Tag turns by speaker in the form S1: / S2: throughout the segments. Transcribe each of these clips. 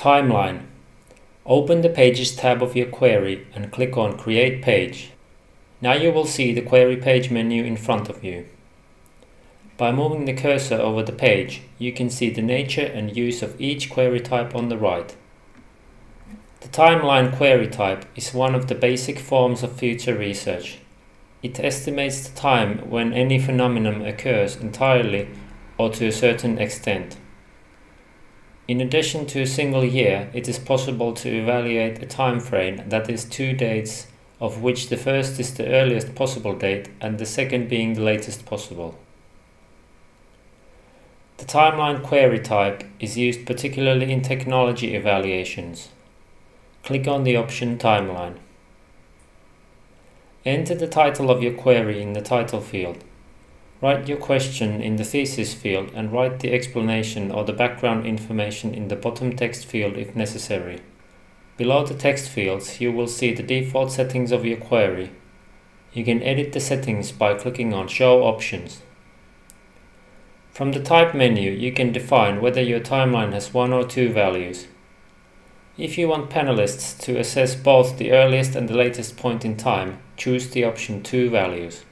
S1: Timeline. Open the Pages tab of your query and click on Create Page. Now you will see the Query Page menu in front of you. By moving the cursor over the page, you can see the nature and use of each query type on the right. The timeline query type is one of the basic forms of future research. It estimates the time when any phenomenon occurs entirely or to a certain extent. In addition to a single year, it is possible to evaluate a time frame that is two dates of which the first is the earliest possible date and the second being the latest possible. The timeline query type is used particularly in technology evaluations. Click on the option Timeline. Enter the title of your query in the title field. Write your question in the thesis field and write the explanation or the background information in the bottom text field if necessary. Below the text fields you will see the default settings of your query. You can edit the settings by clicking on Show Options. From the Type menu you can define whether your timeline has one or two values. If you want panelists to assess both the earliest and the latest point in time, choose the option 2 values.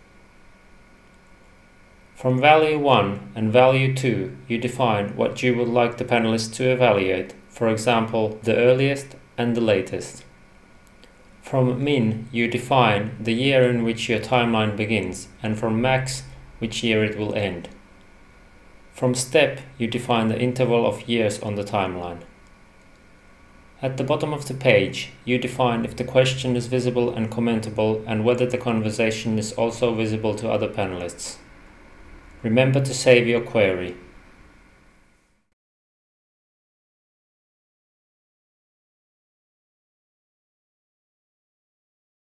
S1: From value 1 and value 2, you define what you would like the panelists to evaluate, for example, the earliest and the latest. From min, you define the year in which your timeline begins, and from max, which year it will end. From step, you define the interval of years on the timeline. At the bottom of the page, you define if the question is visible and commentable and whether the conversation is also visible to other panelists. Remember to save your query.